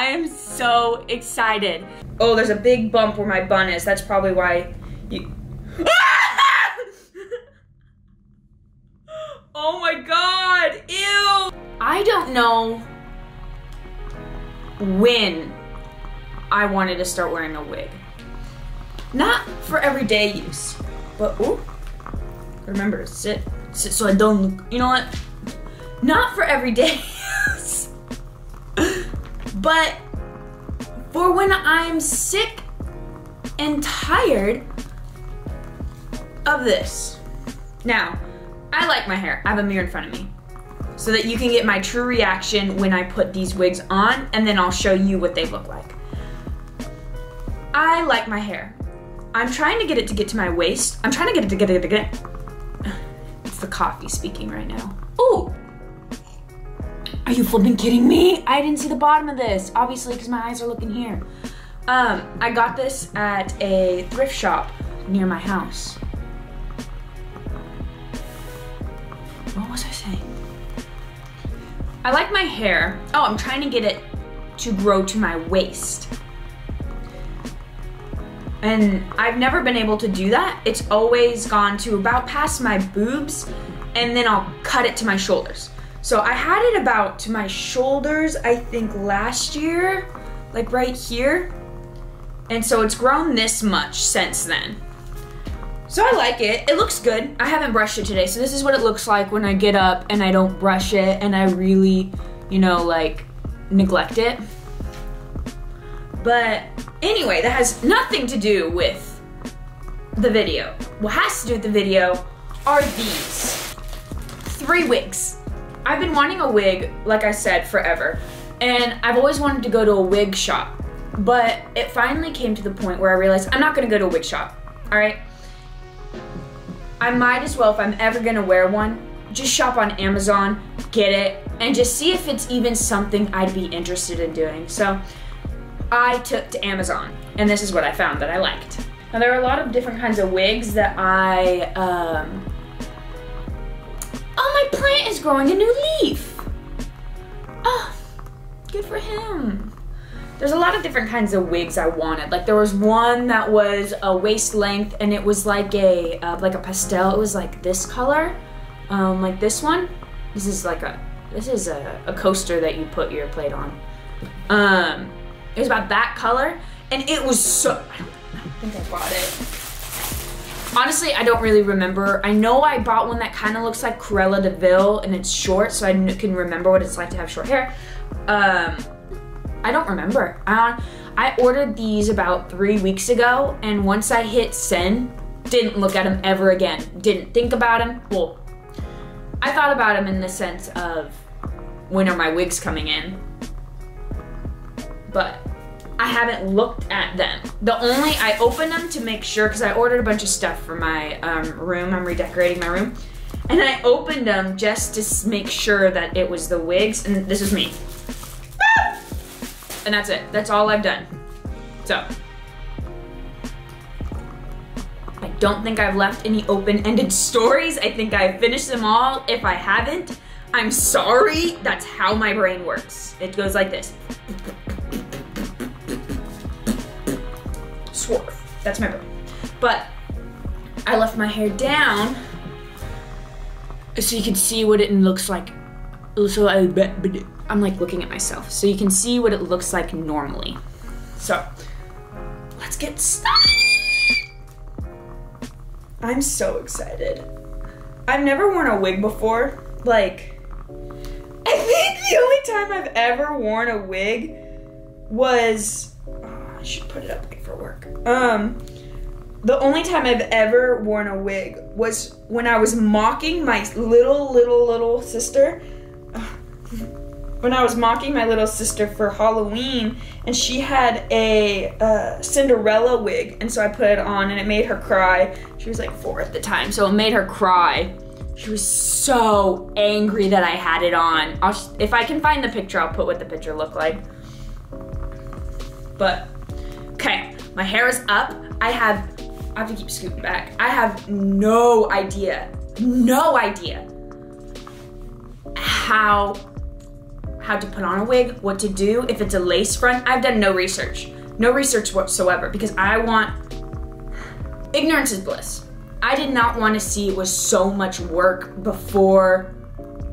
I am so excited. Oh, there's a big bump where my bun is. That's probably why you. oh my god! Ew! I don't know when I wanted to start wearing a wig. Not for everyday use, but oh, remember sit, sit so I don't look. You know what? Not for everyday but for when I'm sick and tired of this. Now, I like my hair. I have a mirror in front of me so that you can get my true reaction when I put these wigs on and then I'll show you what they look like. I like my hair. I'm trying to get it to get to my waist. I'm trying to get it to get it to get it. It's the coffee speaking right now. Ooh! Are you flipping kidding me? I didn't see the bottom of this, obviously, because my eyes are looking here. Um, I got this at a thrift shop near my house. What was I saying? I like my hair. Oh, I'm trying to get it to grow to my waist. And I've never been able to do that. It's always gone to about past my boobs and then I'll cut it to my shoulders. So I had it about to my shoulders, I think last year, like right here. And so it's grown this much since then. So I like it. It looks good. I haven't brushed it today. So this is what it looks like when I get up and I don't brush it and I really, you know, like neglect it. But anyway, that has nothing to do with the video. What has to do with the video are these three wigs. I've been wanting a wig, like I said, forever. And I've always wanted to go to a wig shop. But it finally came to the point where I realized I'm not gonna go to a wig shop, all right? I might as well, if I'm ever gonna wear one, just shop on Amazon, get it, and just see if it's even something I'd be interested in doing. So I took to Amazon, and this is what I found that I liked. Now there are a lot of different kinds of wigs that I, um, oh my plant is growing a new leaf. Oh, good for him. There's a lot of different kinds of wigs I wanted. Like there was one that was a waist length and it was like a uh, like a pastel. It was like this color, um, like this one. This is like a this is a, a coaster that you put your plate on. Um, it was about that color, and it was so. I don't, I don't think I bought it. Honestly, I don't really remember. I know I bought one that kind of looks like Cruella de Vil, and it's short, so I can remember what it's like to have short hair. Um, I don't remember. I, I ordered these about three weeks ago, and once I hit send, didn't look at them ever again. Didn't think about them. Well, I thought about them in the sense of when are my wigs coming in, but I haven't looked at them. The only, I opened them to make sure, because I ordered a bunch of stuff for my um, room. I'm redecorating my room. And I opened them just to make sure that it was the wigs, and this is me. And that's it. That's all I've done. So. I don't think I've left any open-ended stories. I think I've finished them all. If I haven't, I'm sorry. That's how my brain works. It goes like this. That's my bro. But I left my hair down so you can see what it looks like. So I, I'm like looking at myself. So you can see what it looks like normally. So let's get started. I'm so excited. I've never worn a wig before. Like, I think the only time I've ever worn a wig was, I should put it up for work. Um, the only time I've ever worn a wig was when I was mocking my little, little, little sister. when I was mocking my little sister for Halloween, and she had a uh, Cinderella wig, and so I put it on, and it made her cry. She was like four at the time, so it made her cry. She was so angry that I had it on. I'll, if I can find the picture, I'll put what the picture looked like. But, okay, my hair is up. I have, I have to keep scooting back. I have no idea, no idea how how to put on a wig, what to do, if it's a lace front. I've done no research. No research whatsoever because I want ignorance is bliss. I did not want to see it was so much work before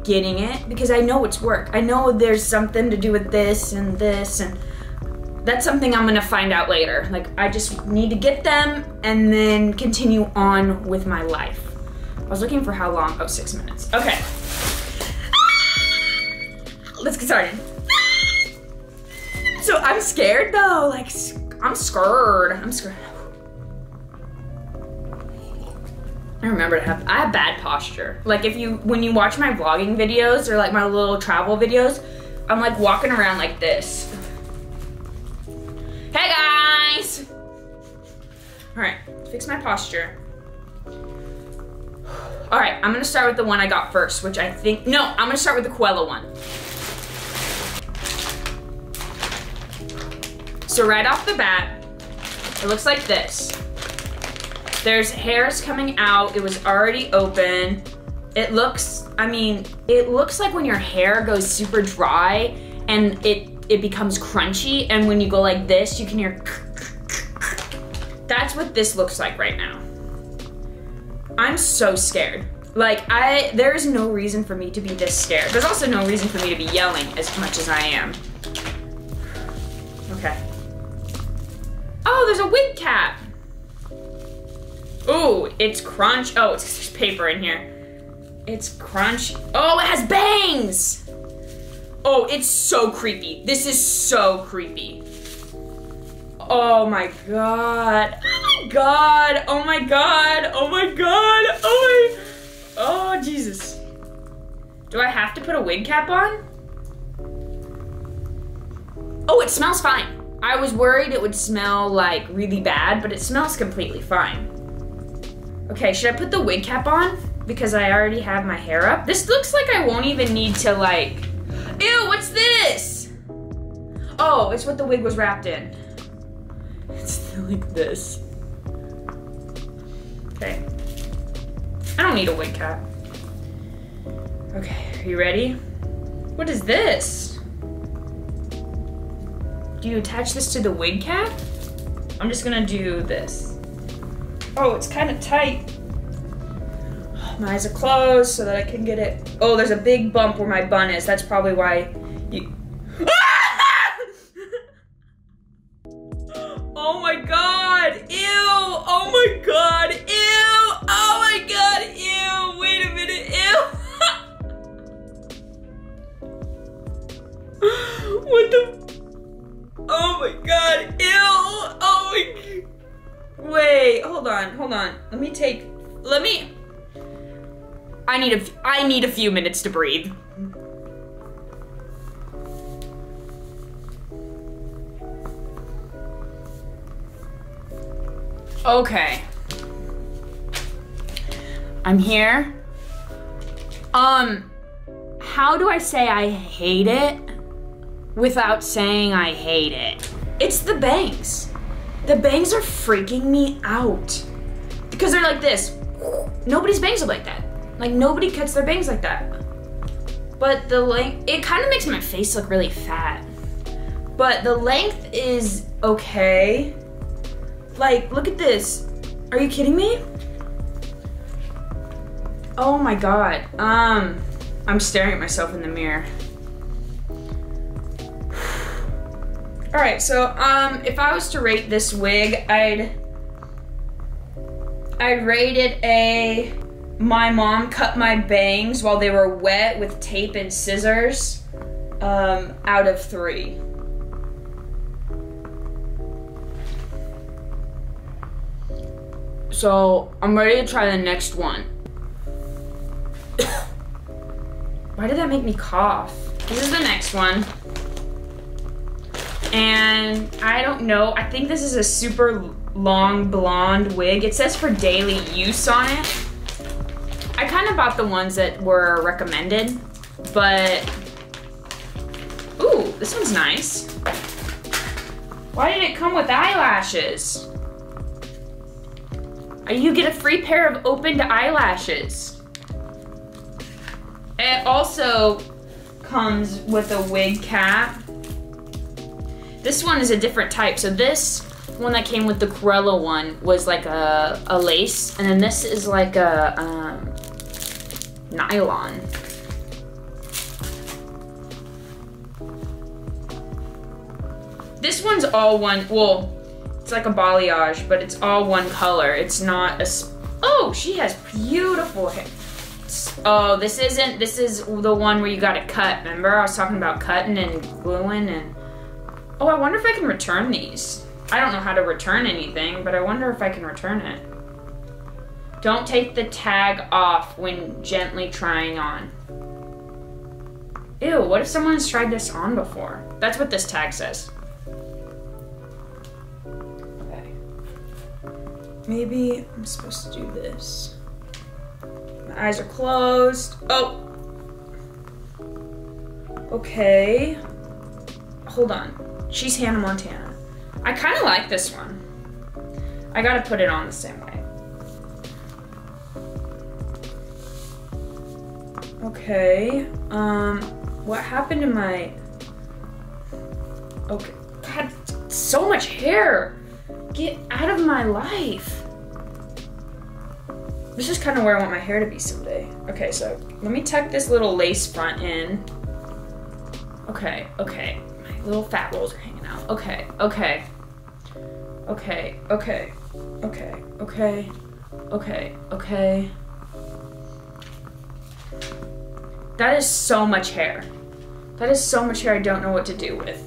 getting it because I know it's work. I know there's something to do with this and this and that's something I'm gonna find out later. Like I just need to get them and then continue on with my life. I was looking for how long? Oh, six minutes. Okay. Ah! Let's get started. So I'm scared though. Like I'm scared. I'm scared. I remember to have I have bad posture. Like if you when you watch my vlogging videos or like my little travel videos, I'm like walking around like this. Fix my posture. Alright, I'm gonna start with the one I got first, which I think no, I'm gonna start with the Cruella one. So right off the bat, it looks like this. There's hairs coming out. It was already open. It looks, I mean, it looks like when your hair goes super dry and it it becomes crunchy and when you go like this, you can hear That's what this looks like right now. I'm so scared. Like I there is no reason for me to be this scared. There's also no reason for me to be yelling as much as I am. Okay. Oh, there's a wig cap. Ooh, it's crunch. Oh, it's, there's paper in here. It's crunch. Oh, it has bangs. Oh, it's so creepy. This is so creepy. Oh my god. Oh my god. Oh my god. Oh my god. Oh my. Oh, Jesus. Do I have to put a wig cap on? Oh, it smells fine. I was worried it would smell like really bad, but it smells completely fine. Okay, should I put the wig cap on? Because I already have my hair up. This looks like I won't even need to like, ew, what's this? Oh, it's what the wig was wrapped in. It's like this. Okay. I don't need a wig cap. Okay, are you ready? What is this? Do you attach this to the wig cap? I'm just gonna do this. Oh, it's kind of tight. My eyes are closed so that I can get it. Oh, there's a big bump where my bun is. That's probably why need a. Few minutes to breathe. Okay. I'm here. Um, how do I say I hate it without saying I hate it? It's the bangs. The bangs are freaking me out. Because they're like this. Nobody's bangs are like that. Like nobody cuts their bangs like that. But the length, it kind of makes my face look really fat. But the length is okay. Like, look at this. Are you kidding me? Oh my god. Um, I'm staring at myself in the mirror. All right, so um, if I was to rate this wig, I'd I'd rate it a. My mom cut my bangs while they were wet with tape and scissors. Um, out of three. So I'm ready to try the next one. Why did that make me cough? This is the next one. And I don't know, I think this is a super long blonde wig. It says for daily use on it. I kind of bought the ones that were recommended, but, ooh, this one's nice. Why did it come with eyelashes? You get a free pair of opened eyelashes. It also comes with a wig cap. This one is a different type. So this one that came with the Cruella one was like a, a lace, and then this is like a um, nylon. This one's all one, well, it's like a balayage, but it's all one color. It's not a, oh, she has beautiful hair. Oh, this isn't, this is the one where you got it cut. Remember I was talking about cutting and gluing and, oh, I wonder if I can return these. I don't know how to return anything, but I wonder if I can return it. Don't take the tag off when gently trying on. Ew, what if someone's tried this on before? That's what this tag says. Okay. Maybe I'm supposed to do this. My eyes are closed. Oh! Okay. Hold on. She's Hannah Montana. I kind of like this one. I gotta put it on the same way. Okay, um, what happened to my, okay, God, so much hair. Get out of my life. This is kind of where I want my hair to be someday. Okay, so let me tuck this little lace front in. Okay, okay, my little fat rolls are hanging out. Okay, okay. Okay, okay, okay, okay, okay, okay. That is so much hair. That is so much hair I don't know what to do with.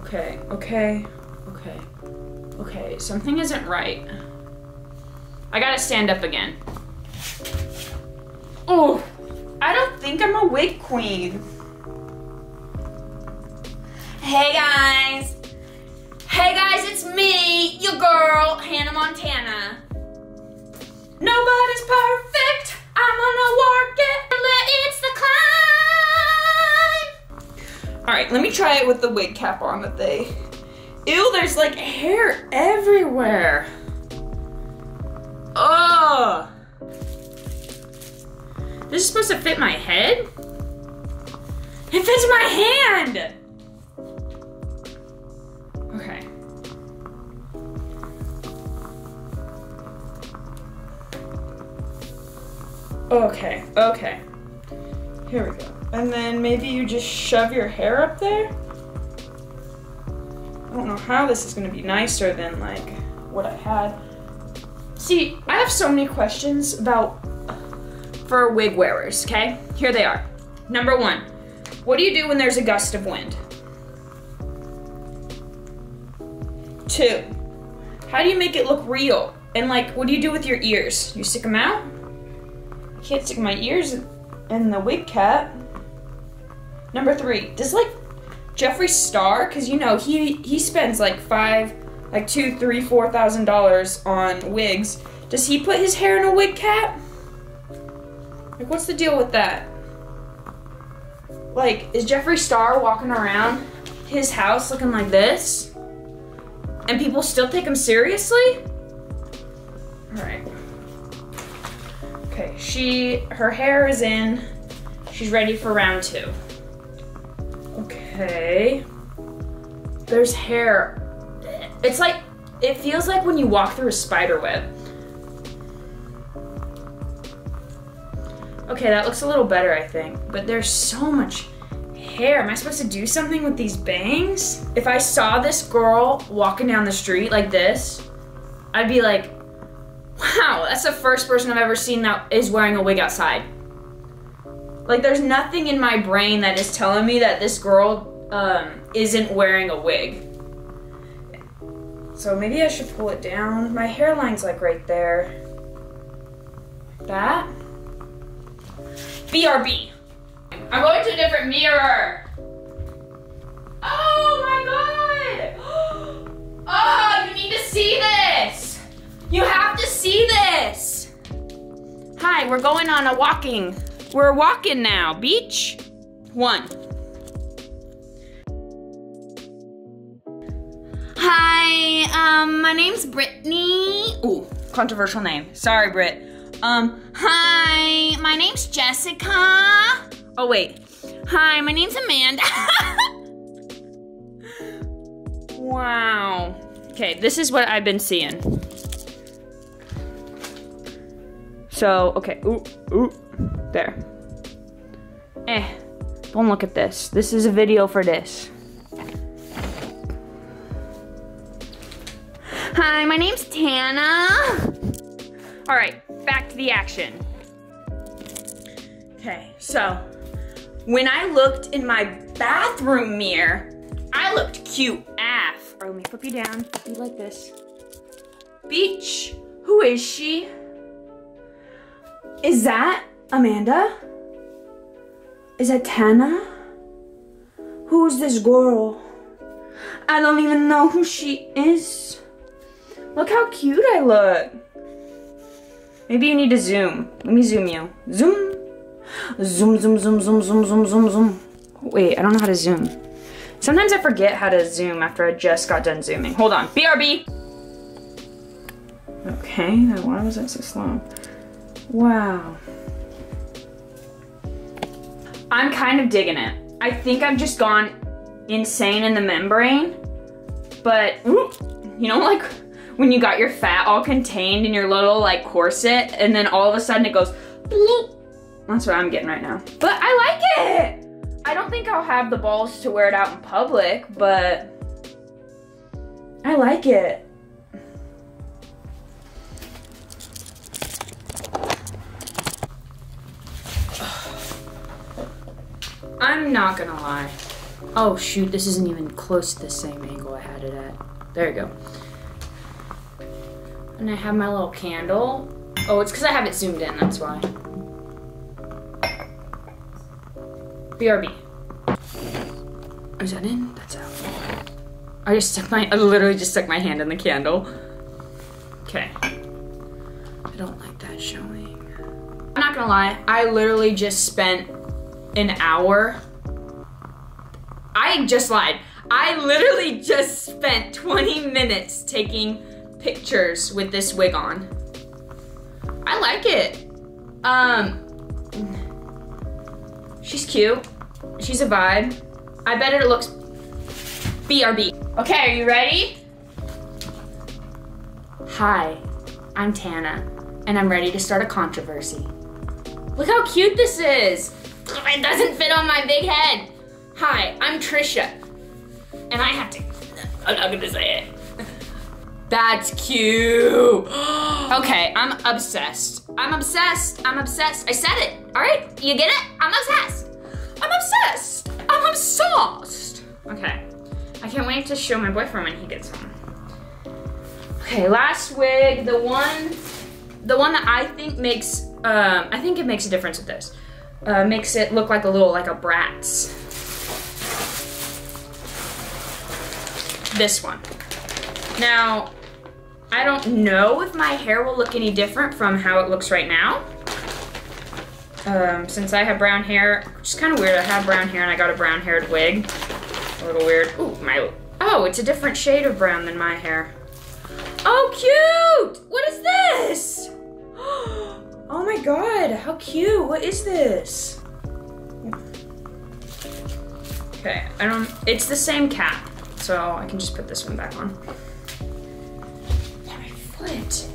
Okay, okay, okay, okay. Something isn't right. I gotta stand up again. Oh, I don't think I'm a wig queen. Hey guys, Hey guys, it's me, your girl, Hannah Montana. Nobody's perfect. I'm gonna work it. It's the climb. All right, let me try it with the wig cap on that they. Ew, there's like hair everywhere. Ugh. This is supposed to fit my head? It fits my hand! Okay, okay. Here we go. And then maybe you just shove your hair up there? I don't know how this is gonna be nicer than like what I had. See, I have so many questions about for wig wearers, okay? Here they are. Number one, what do you do when there's a gust of wind? Two, how do you make it look real? And like, what do you do with your ears? You stick them out? Can't stick my ears in the wig cap. Number three, does like Jeffree Star, because you know he he spends like five, like two, three, four thousand dollars on wigs. Does he put his hair in a wig cap? Like, what's the deal with that? Like, is Jeffree Star walking around his house looking like this? And people still take him seriously? All right. Okay, she, her hair is in. She's ready for round two. Okay. There's hair. It's like, it feels like when you walk through a spider web. Okay, that looks a little better, I think. But there's so much hair. Am I supposed to do something with these bangs? If I saw this girl walking down the street like this, I'd be like, Wow, that's the first person I've ever seen that is wearing a wig outside. Like, there's nothing in my brain that is telling me that this girl um, isn't wearing a wig. So maybe I should pull it down. My hairline's like right there. That. BRB. I'm going to a different mirror. Oh my god! Oh, you need to see this! You have to see this. Hi, we're going on a walking. We're walking now. Beach. One. Hi, um, my name's Brittany. Ooh, controversial name. Sorry, Britt. Um, hi, my name's Jessica. Oh, wait. Hi, my name's Amanda. wow. Okay, this is what I've been seeing. So, okay. Ooh, ooh. There. Eh. Don't look at this. This is a video for this. Hi, my name's Tana. All right, back to the action. Okay, so when I looked in my bathroom mirror, I looked cute AF. Or let me flip you down. Be like this. Beach, who is she? Is that Amanda? Is that Tana? Who's this girl? I don't even know who she is. Look how cute I look. Maybe you need to zoom. Let me zoom you. Zoom. Zoom, zoom, zoom, zoom, zoom, zoom, zoom, zoom. Wait, I don't know how to zoom. Sometimes I forget how to zoom after I just got done zooming. Hold on. BRB. Okay, why was that so slow? Wow. I'm kind of digging it. I think I've just gone insane in the membrane, but you know, like when you got your fat all contained in your little like corset and then all of a sudden it goes bloop. That's what I'm getting right now. But I like it. I don't think I'll have the balls to wear it out in public, but I like it. I'm not gonna lie. Oh shoot, this isn't even close to the same angle I had it at. There you go. And I have my little candle. Oh, it's because I have it zoomed in, that's why. BRB. Is that in? That's out. I just stuck my, I literally just stuck my hand in the candle. Okay. I don't like that showing. I'm not gonna lie, I literally just spent an hour. I just lied. I literally just spent 20 minutes taking pictures with this wig on. I like it. Um, she's cute. She's a vibe. I bet it looks BRB. Okay, are you ready? Hi, I'm Tana, and I'm ready to start a controversy. Look how cute this is. It doesn't fit on my big head. Hi, I'm Trisha. And I have to, I'm not gonna say it. That's cute. okay, I'm obsessed. I'm obsessed. I'm obsessed. I said it. All right, you get it? I'm obsessed. I'm obsessed. I'm obsessed. Okay, I can't wait to show my boyfriend when he gets home. Okay, last wig, the one, the one that I think makes, um, I think it makes a difference with this uh, makes it look like a little, like a Bratz. This one. Now, I don't know if my hair will look any different from how it looks right now. Um, since I have brown hair, which is kind of weird. I have brown hair and I got a brown haired wig. A little weird. Ooh, my, oh, it's a different shade of brown than my hair. Oh, cute! What is this? Oh my god, how cute. What is this? Okay, I don't, it's the same cap, so I can just put this one back on. my foot.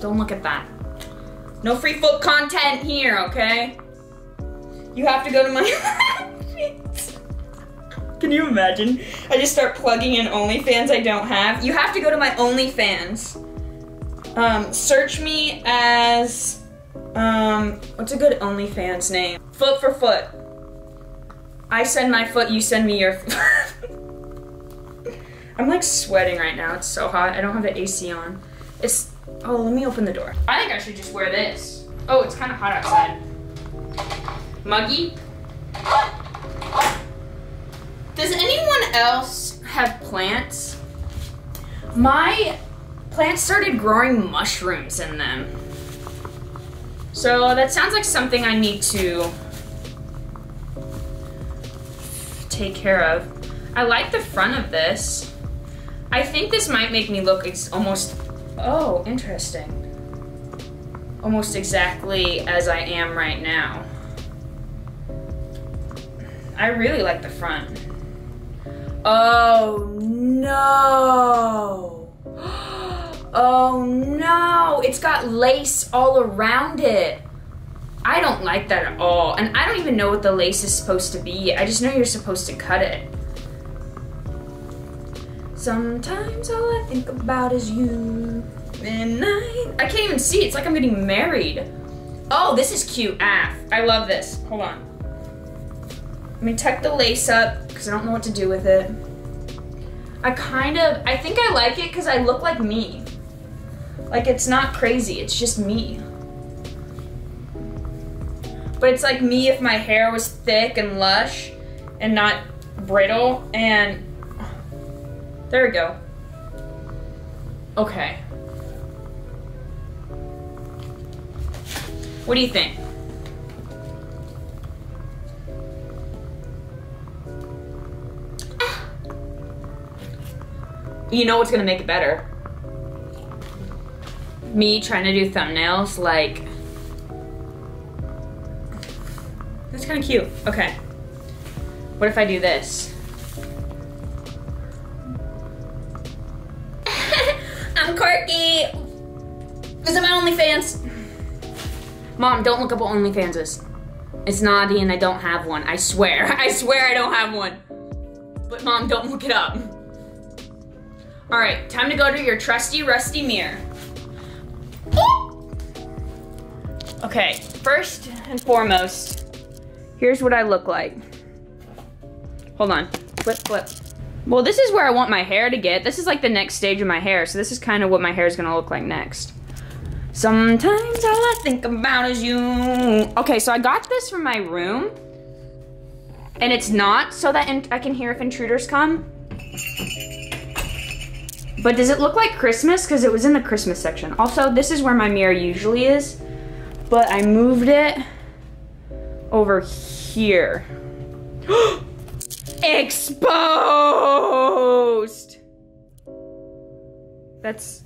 Don't look at that. No free foot content here, okay? You have to go to my Can you imagine? I just start plugging in OnlyFans I don't have. You have to go to my OnlyFans. Um, search me as um, what's a good OnlyFans name? Foot for foot. I send my foot, you send me your I'm like sweating right now. It's so hot. I don't have the AC on. It's, oh, let me open the door. I think I should just wear this. Oh, it's kind of hot outside. Muggy. Does anyone else have plants? My plants started growing mushrooms in them. So that sounds like something I need to take care of. I like the front of this. I think this might make me look almost, oh, interesting. Almost exactly as I am right now. I really like the front. Oh no. Oh no. It's got lace all around it. I don't like that at all. And I don't even know what the lace is supposed to be. I just know you're supposed to cut it. Sometimes all I think about is you. And I, I can't even see. It's like I'm getting married. Oh, this is cute. Ah, I love this. Hold on. Let me tuck the lace up because I don't know what to do with it. I kind of, I think I like it because I look like me. Like it's not crazy, it's just me. But it's like me if my hair was thick and lush and not brittle and there we go. Okay. What do you think? You know what's gonna make it better? Me trying to do thumbnails, like... That's kind of cute. Okay. What if I do this? I'm quirky! Visit my OnlyFans! Mom, don't look up what OnlyFans is. It's naughty and I don't have one. I swear. I swear I don't have one. But mom, don't look it up. All right, time to go to your trusty rusty mirror. Okay, first and foremost, here's what I look like. Hold on, flip, flip. Well, this is where I want my hair to get. This is like the next stage of my hair, so this is kind of what my hair is gonna look like next. Sometimes all I think about is you. Okay, so I got this from my room, and it's not so that I can hear if intruders come. But does it look like Christmas? Because it was in the Christmas section. Also, this is where my mirror usually is. But I moved it over here. Exposed! That's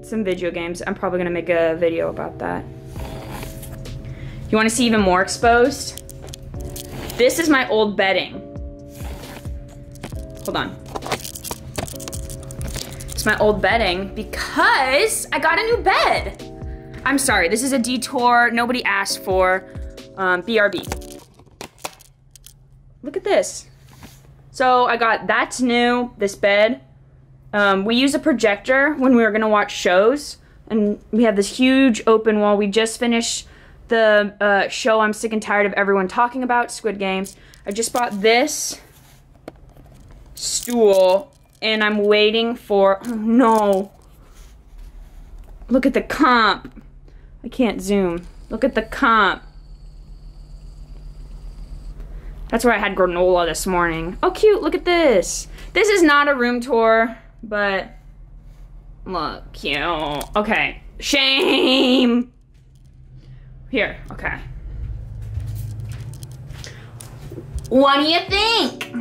some video games. I'm probably gonna make a video about that. You wanna see even more exposed? This is my old bedding. Hold on. It's my old bedding because I got a new bed. I'm sorry, this is a detour nobody asked for. Um, BRB. Look at this. So I got That's New, this bed. Um, we use a projector when we were gonna watch shows. And we have this huge open wall. We just finished the uh, show I'm sick and tired of everyone talking about, Squid Games. I just bought this stool and I'm waiting for, oh no. Look at the comp. I can't zoom. Look at the comp. That's where I had granola this morning. Oh, cute, look at this. This is not a room tour, but look, cute. Okay, shame. Here, okay. What do you think?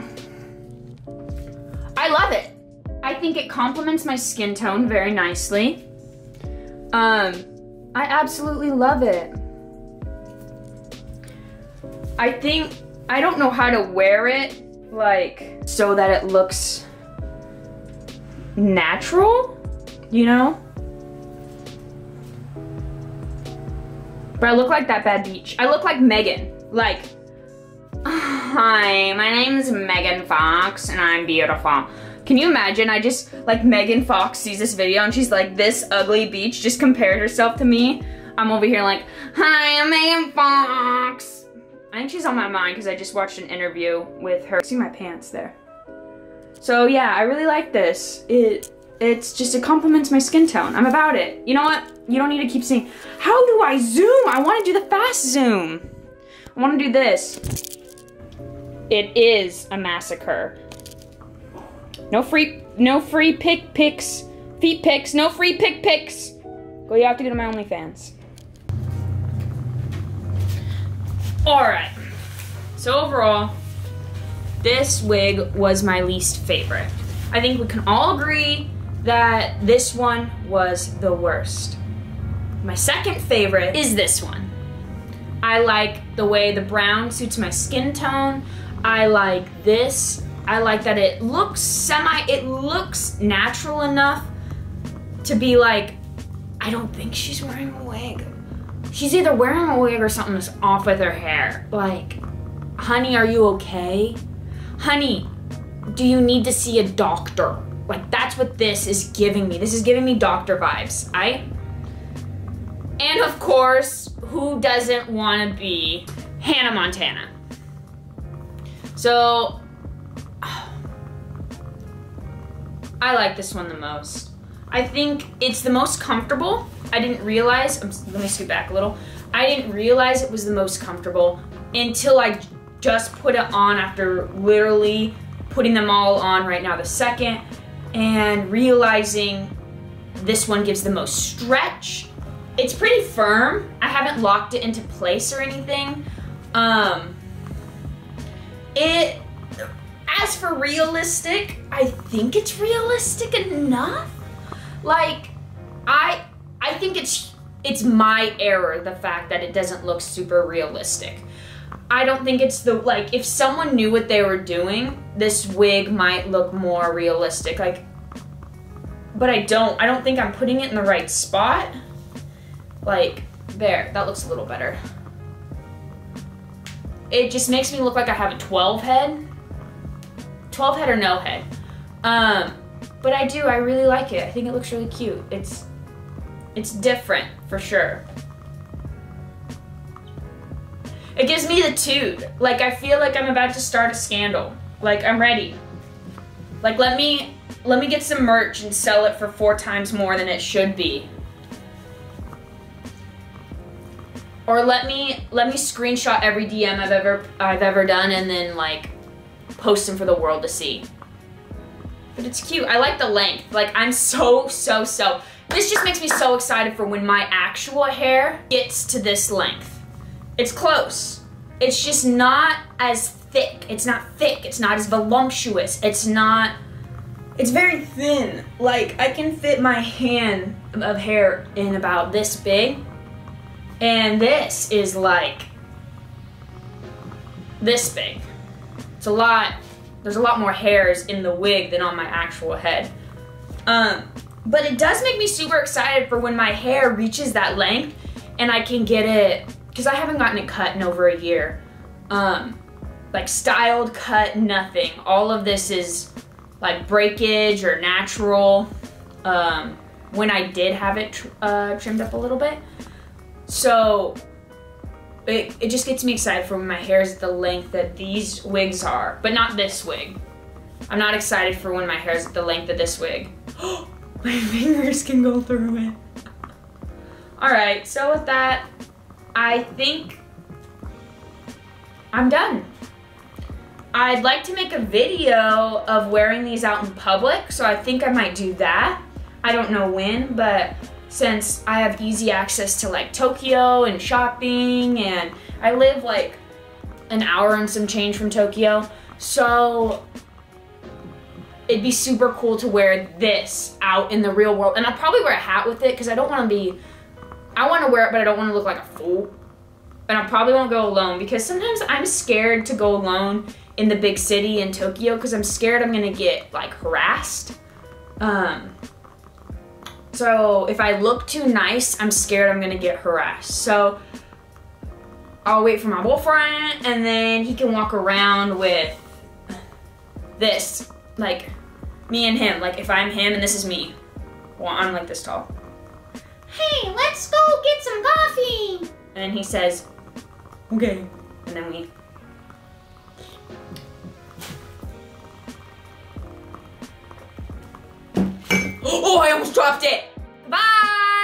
I love it. I think it complements my skin tone very nicely. Um, I absolutely love it. I think, I don't know how to wear it, like, so that it looks natural, you know? But I look like that bad beach. I look like Megan. Like, Hi, my name is Megan Fox and I'm beautiful. Can you imagine? I just, like, Megan Fox sees this video and she's like, this ugly beach just compared herself to me. I'm over here like, hi, I'm Megan Fox. I think she's on my mind because I just watched an interview with her. See my pants there. So yeah, I really like this. It it's just, it complements my skin tone. I'm about it. You know what? You don't need to keep saying, how do I zoom? I want to do the fast zoom. I want to do this. It is a massacre. No free, no free pick picks, feet picks, no free pick picks. Go, you have to go to my OnlyFans. All right. So overall, this wig was my least favorite. I think we can all agree that this one was the worst. My second favorite is this one. I like the way the brown suits my skin tone. I like this. I like that it looks semi, it looks natural enough to be like, I don't think she's wearing a wig. She's either wearing a wig or something's off with her hair. Like, honey, are you okay? Honey, do you need to see a doctor? Like, that's what this is giving me. This is giving me doctor vibes, I. And of course, who doesn't want to be Hannah Montana? So, I like this one the most. I think it's the most comfortable. I didn't realize, let me scoot back a little. I didn't realize it was the most comfortable until I just put it on after literally putting them all on right now the second and realizing this one gives the most stretch. It's pretty firm. I haven't locked it into place or anything. Um, it, as for realistic, I think it's realistic enough. Like, I, I think it's, it's my error, the fact that it doesn't look super realistic. I don't think it's the, like, if someone knew what they were doing, this wig might look more realistic. Like, but I don't. I don't think I'm putting it in the right spot. Like, there, that looks a little better. It just makes me look like I have a 12 head. 12 head or no head. Um, but I do, I really like it. I think it looks really cute. It's, it's different, for sure. It gives me the toot. Like, I feel like I'm about to start a scandal. Like, I'm ready. Like, let me, let me get some merch and sell it for four times more than it should be. Or let me, let me screenshot every DM I've ever, I've ever done and then like, post them for the world to see. But it's cute. I like the length. Like, I'm so, so, so, this just makes me so excited for when my actual hair gets to this length. It's close. It's just not as thick. It's not thick. It's not as voluptuous. It's not, it's very thin. Like, I can fit my hand of hair in about this big. And this is like this big. It's a lot, there's a lot more hairs in the wig than on my actual head. Um, but it does make me super excited for when my hair reaches that length and I can get it, because I haven't gotten it cut in over a year. Um, like styled, cut, nothing. All of this is like breakage or natural. Um, when I did have it tr uh, trimmed up a little bit. So it, it just gets me excited for when my hair is the length that these wigs are, but not this wig. I'm not excited for when my hair is the length of this wig. my fingers can go through it. All right, so with that, I think I'm done. I'd like to make a video of wearing these out in public, so I think I might do that. I don't know when, but since I have easy access to like Tokyo and shopping and I live like an hour and some change from Tokyo. So it'd be super cool to wear this out in the real world. And I'll probably wear a hat with it because I don't want to be, I want to wear it, but I don't want to look like a fool. And I probably won't go alone because sometimes I'm scared to go alone in the big city in Tokyo because I'm scared I'm going to get like harassed. Um, so if I look too nice, I'm scared I'm gonna get harassed. So I'll wait for my boyfriend and then he can walk around with this, like me and him. Like if I'm him and this is me, well, I'm like this tall. Hey, let's go get some coffee. And he says, okay. And then we Oh, I almost dropped it. Bye.